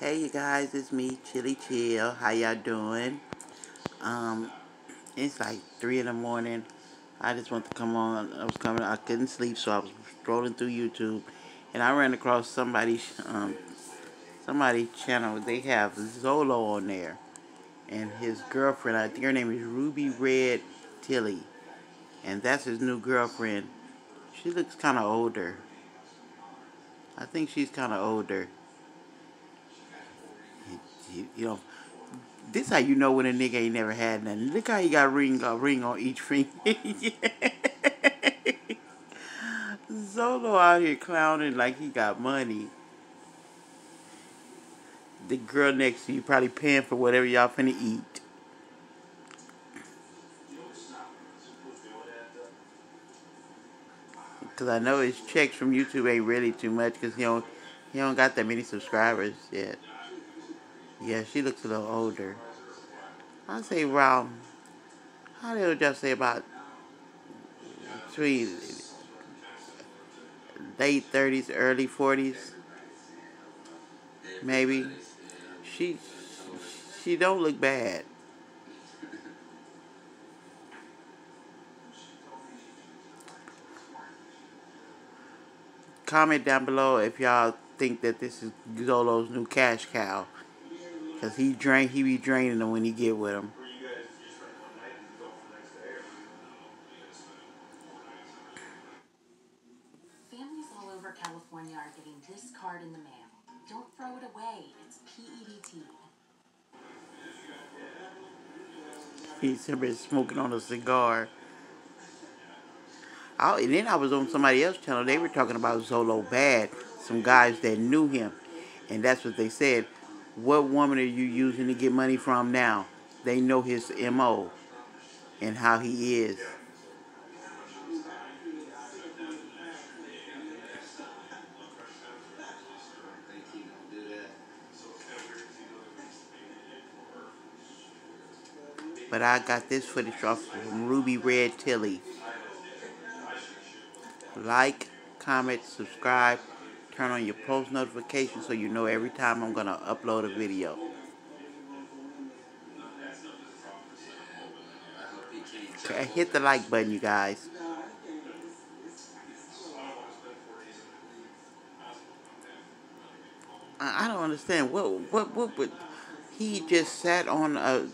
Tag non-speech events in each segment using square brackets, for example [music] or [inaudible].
Hey you guys, it's me, Chilly Chill. How y'all doing? Um, it's like 3 in the morning. I just want to come on. I was coming, I couldn't sleep, so I was scrolling through YouTube. And I ran across somebody's, um, somebody's channel. They have Zolo on there. And his girlfriend, I think her name is Ruby Red Tilly. And that's his new girlfriend. She looks kind of older. I think she's kind of older you, you know, this how you know when a nigga ain't never had nothing. Look how he got ring a ring on each finger. [laughs] Zolo out here clowning like he got money. The girl next to you probably paying for whatever y'all finna eat. Cause I know his checks from YouTube ain't really too much cause he don't he don't got that many subscribers yet. Yeah, she looks a little older. I'd say around, how do you just say about between late 30s, early 40s, maybe. She, she don't look bad. Comment down below if y'all think that this is Zolo's new cash cow. Cause he drain, he be draining them when he get with them. Families all over California are getting this card in the mail. Don't throw it away. It's PEDT. He's simply smoking on a cigar. I, and then I was on somebody else's channel. They were talking about Zolo Bandz. Some guys that knew him. And that's what they said what woman are you using to get money from now? They know his MO and how he is. But I got this footage off from Ruby Red Tilly. Like, comment, subscribe turn on your post notifications so you know every time I'm going to upload a video. Okay, hit the like button, you guys. I don't understand. What, what, what would... He just sat on a...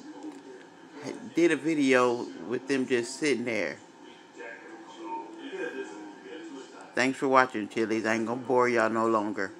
Did a video with them just sitting there. Thanks for watching, Chilies. I ain't gonna bore y'all no longer.